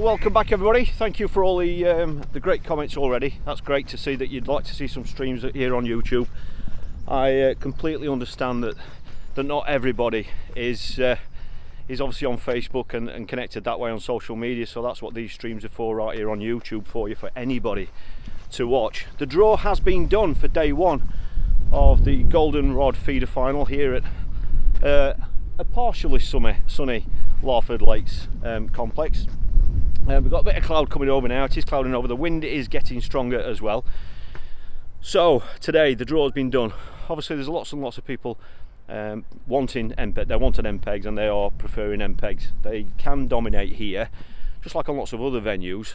welcome back everybody. Thank you for all the um, the great comments already. That's great to see that you'd like to see some streams here on YouTube. I uh, completely understand that that not everybody is uh, is obviously on Facebook and, and connected that way on social media. So that's what these streams are for right here on YouTube for you for anybody to watch. The draw has been done for day one of the Golden Rod feeder final here at uh, a partially sunny, sunny Larford Lakes um, complex. Uh, we've got a bit of cloud coming over now, it is clouding over, the wind is getting stronger as well. So today the draw has been done. Obviously there's lots and lots of people um, wanting end peg, they're wanting end pegs and they are preferring end pegs. They can dominate here, just like on lots of other venues.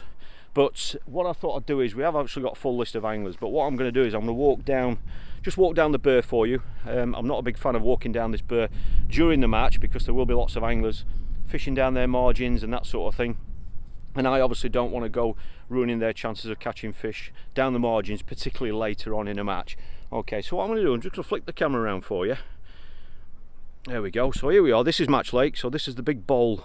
But what I thought I'd do is, we have actually got a full list of anglers, but what I'm going to do is I'm going to walk down, just walk down the burr for you. Um, I'm not a big fan of walking down this burr during the match because there will be lots of anglers fishing down their margins and that sort of thing. And I obviously don't want to go ruining their chances of catching fish down the margins, particularly later on in a match. Okay, so what I'm going to do, I'm just going to flick the camera around for you. There we go. So here we are. This is Match Lake. So this is the big bowl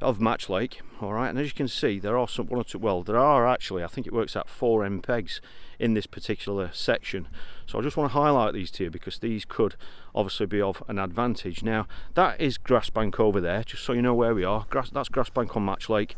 of Match Lake. All right, and as you can see, there are some one or two. Well, there are actually. I think it works out four end pegs in this particular section. So I just want to highlight these to you because these could obviously be of an advantage. Now that is grass bank over there. Just so you know where we are. Grass. That's grass bank on Match Lake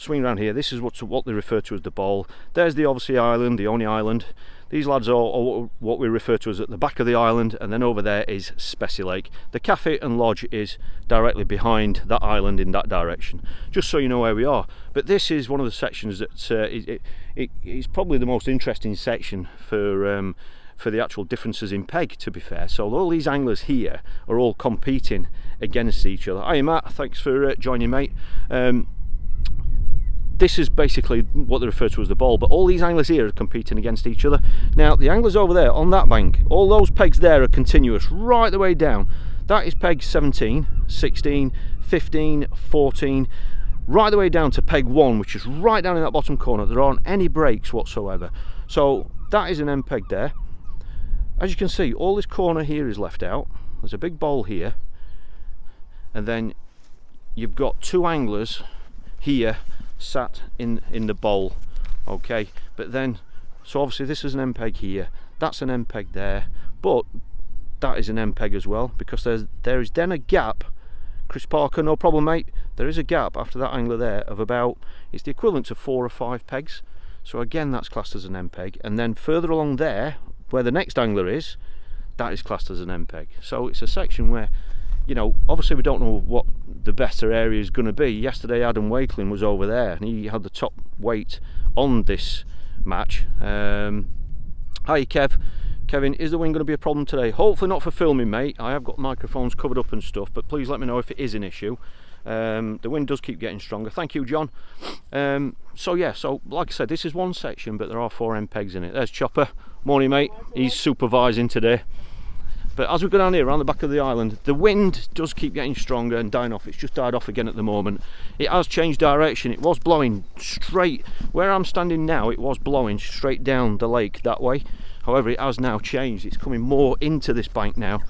swing around here. This is what's what they refer to as the bowl there's the obviously island the only island. These lads are, are, what we refer to as at the back of the island and then over there is Spessy Lake. The cafe and lodge is directly behind that island in that direction just so you know where we are. But this is one of the sections that uh, it, it, it's probably the most interesting section for um, for the actual differences in peg to be fair. So all these anglers here are all competing against each other. Hi Matt. Thanks for uh, joining mate. Um, this is basically what they refer to as the ball but all these anglers here are competing against each other. Now the anglers over there on that bank all those pegs there are continuous right the way down. That is peg 17 16 15 14 right the way down to peg 1 which is right down in that bottom corner. There aren't any breaks whatsoever. So that is an end peg there. As you can see all this corner here is left out. There's a big bowl here. And then you've got two anglers here sat in in the bowl okay? But then so obviously this is an end peg here that's an end peg there but that is an end peg as well because there's there is then a gap. Chris Parker no problem mate. There is a gap after that angler there of about it's the equivalent to four or five pegs. So again that's classed as an end peg and then further along there where the next angler is that is classed as an end peg so it's a section where you know, obviously we don't know what the better area is going to be. Yesterday Adam Wakeling was over there and he had the top weight on this match. Um, hi Kev. Kevin, is the wind going to be a problem today? Hopefully not for filming, mate. I have got microphones covered up and stuff, but please let me know if it is an issue. Um, the wind does keep getting stronger. Thank you, John. Um, so yeah, so like I said, this is one section, but there are four end pegs in it. There's Chopper. Morning, mate. He's supervising today. But as we go down here around the back of the island, the wind does keep getting stronger and dying off. It's just died off again at the moment. It has changed direction. It was blowing straight where I'm standing now. It was blowing straight down the lake that way. However, it has now changed. It's coming more into this bank now,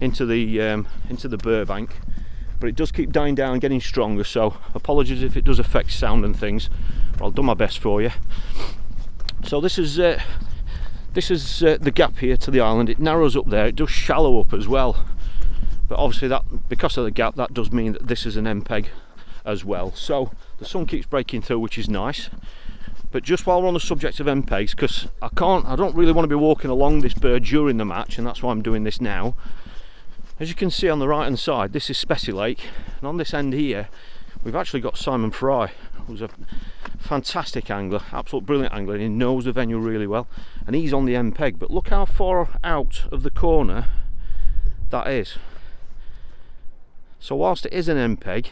into the um, into the burr bank. But it does keep dying down getting stronger. So apologies if it does affect sound and things. But I'll do my best for you. So this is uh, this is uh, the gap here to the island. It narrows up there. It does shallow up as well. But obviously that because of the gap that does mean that this is an end peg as well. So the sun keeps breaking through which is nice. But just while we're on the subject of end pegs because I can't I don't really want to be walking along this bird during the match and that's why I'm doing this now. As you can see on the right hand side this is Spessy Lake. And on this end here we've actually got Simon Fry who's a fantastic angler, absolute brilliant angler, he knows the venue really well. And he's on the end peg, but look how far out of the corner that is. So whilst it is an end peg,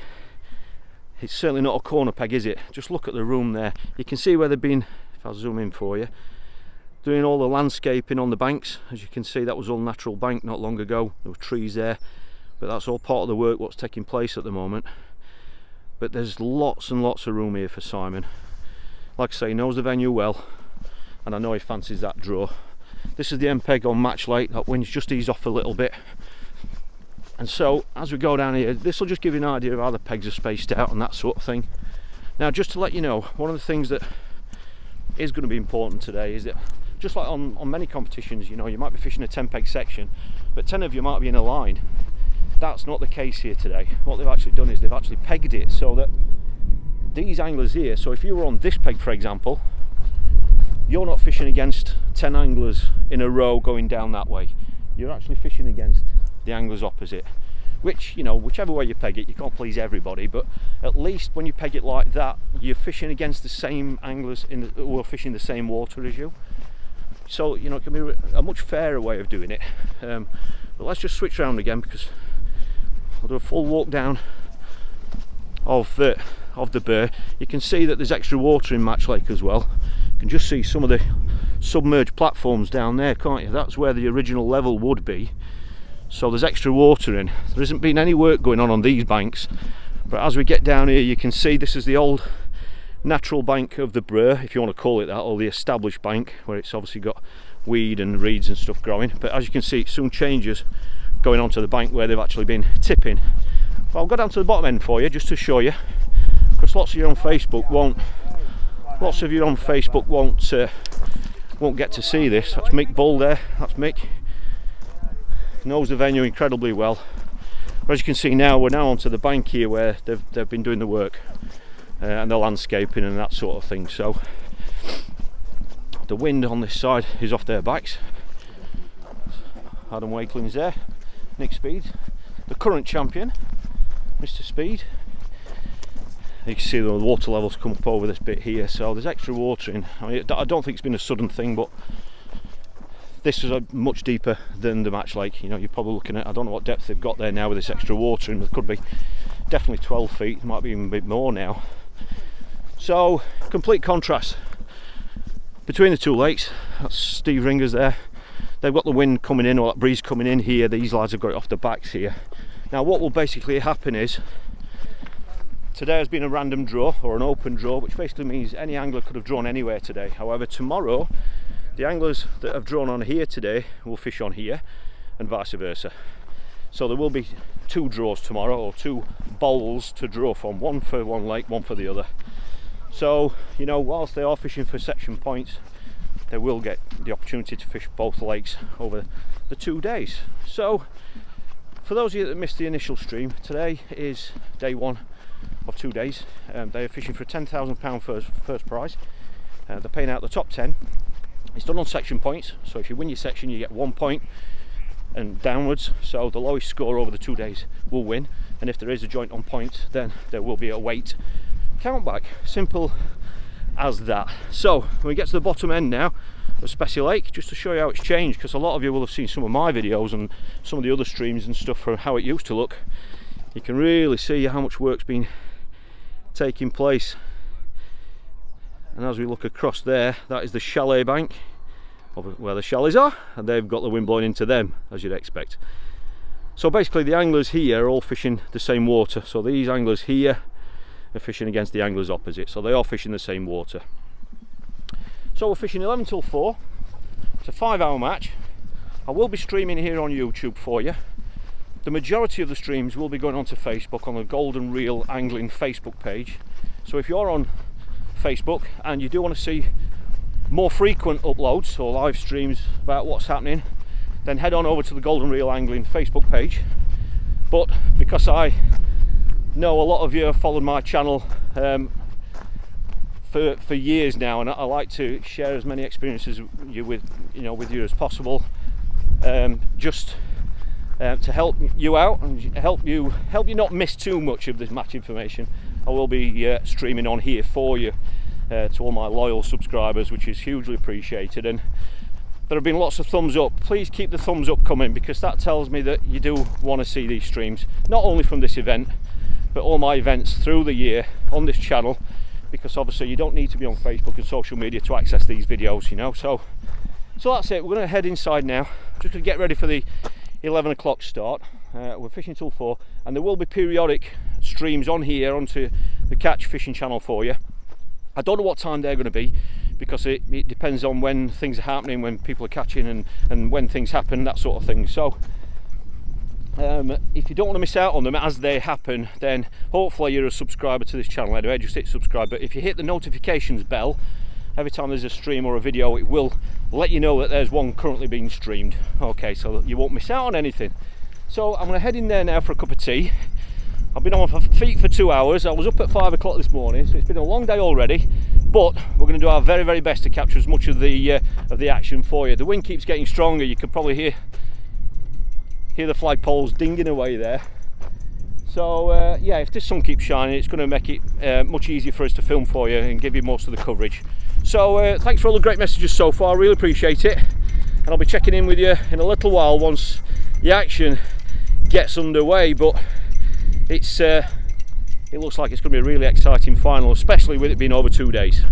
it's certainly not a corner peg, is it? Just look at the room there. You can see where they've been, if I zoom in for you, doing all the landscaping on the banks. As you can see, that was all natural bank not long ago. There were trees there, but that's all part of the work what's taking place at the moment but there's lots and lots of room here for Simon. Like I say he knows the venue well and I know he fancies that draw. This is the end peg on Match Lake that wind's just eased off a little bit. And so as we go down here this will just give you an idea of how the pegs are spaced out and that sort of thing. Now, just to let you know, one of the things that is going to be important today is that just like on, on many competitions, you know, you might be fishing a 10 peg section, but 10 of you might be in a line. That's not the case here today. What they've actually done is they've actually pegged it so that these anglers here, so if you were on this peg, for example, you're not fishing against 10 anglers in a row going down that way. You're actually fishing against the anglers opposite which you know whichever way you peg it you can't please everybody but at least when you peg it like that you're fishing against the same anglers in the, who are fishing the same water as you so you know it can be a much fairer way of doing it um, but let's just switch around again because I'll do a full walk down of the of the Bure you can see that there's extra water in Match Lake as well. You can just see some of the submerged platforms down there can't you? That's where the original level would be. So there's extra water in. There hasn't been any work going on on these banks but as we get down here you can see this is the old natural bank of the Bure if you want to call it that or the established bank where it's obviously got weed and reeds and stuff growing. But as you can see soon changes going onto the bank where they've actually been tipping. Well, I'll go down to the bottom end for you just to show you because lots of you on Facebook won't lots of you on Facebook won't uh, won't get to see this. That's Mick Bull there. That's Mick. Knows the venue incredibly well. But as you can see now, we're now onto the bank here where they've, they've been doing the work uh, and the landscaping and that sort of thing. So the wind on this side is off their backs. Adam Wakeling's there, Nick Speed, the current champion, Mr. Speed. You can see the water levels come up over this bit here, so there's extra water in. I, mean, I don't think it's been a sudden thing, but this is a much deeper than the match lake you know you're probably looking at I don't know what depth they've got there now with this extra water and it could be definitely 12 feet might be even a bit more now so complete contrast between the two lakes that's Steve Ringer's there they've got the wind coming in or that breeze coming in here these lads have got it off the backs here now what will basically happen is today has been a random draw or an open draw which basically means any angler could have drawn anywhere today however tomorrow the anglers that have drawn on here today will fish on here and vice versa. So there will be two draws tomorrow or two bowls to draw from, one for one lake, one for the other. So, you know, whilst they are fishing for section points, they will get the opportunity to fish both lakes over the two days. So, for those of you that missed the initial stream, today is day one of two days. Um, they are fishing for a £10,000 first, first prize. Uh, they're paying out the top 10 it's done on section points, so if you win your section, you get one point and downwards. So the lowest score over the two days will win. And if there is a joint on points, then there will be a weight count back. Simple as that. So when we get to the bottom end now of Spessy Lake, just to show you how it's changed, because a lot of you will have seen some of my videos and some of the other streams and stuff from how it used to look. You can really see how much work's been taking place and as we look across there that is the chalet bank where the chalets are and they've got the wind blowing into them as you'd expect so basically the anglers here are all fishing the same water so these anglers here are fishing against the anglers opposite so they are fishing the same water. So we're fishing 11 till 4 it's a five hour match. I will be streaming here on YouTube for you. The majority of the streams will be going onto Facebook on the Golden Reel Angling Facebook page. So if you're on Facebook and you do want to see more frequent uploads or live streams about what's happening, then head on over to the Golden Reel Angling Facebook page. But because I know a lot of you have followed my channel um, for, for years now and I like to share as many experiences you with you know with you as possible um, just uh, to help you out and help you help you not miss too much of this match information I will be uh, streaming on here for you uh, to all my loyal subscribers, which is hugely appreciated. And there have been lots of thumbs up. Please keep the thumbs up coming because that tells me that you do want to see these streams, not only from this event, but all my events through the year on this channel because obviously you don't need to be on Facebook and social media to access these videos, you know. So, so that's it. We're going to head inside now. Just to get ready for the 11 o'clock start. Uh, we're fishing till four, and there will be periodic streams on here onto the Catch Fishing channel for you. I don't know what time they're going to be because it, it depends on when things are happening, when people are catching, and, and when things happen, that sort of thing. So um, if you don't want to miss out on them as they happen then hopefully you're a subscriber to this channel anyway just hit subscribe. But if you hit the notifications bell every time there's a stream or a video it will let you know that there's one currently being streamed. Okay so you won't miss out on anything. So I'm to head in there now for a cup of tea. I've been on my feet for two hours. I was up at five o'clock this morning so it's been a long day already but we're going to do our very very best to capture as much of the uh, of the action for you. The wind keeps getting stronger. You can probably hear hear the flagpoles dinging away there. So uh, yeah if the sun keeps shining it's going to make it uh, much easier for us to film for you and give you most of the coverage. So uh, thanks for all the great messages so far really appreciate it. And I'll be checking in with you in a little while once the action gets underway but it's uh, it looks like it's going to be a really exciting final especially with it being over two days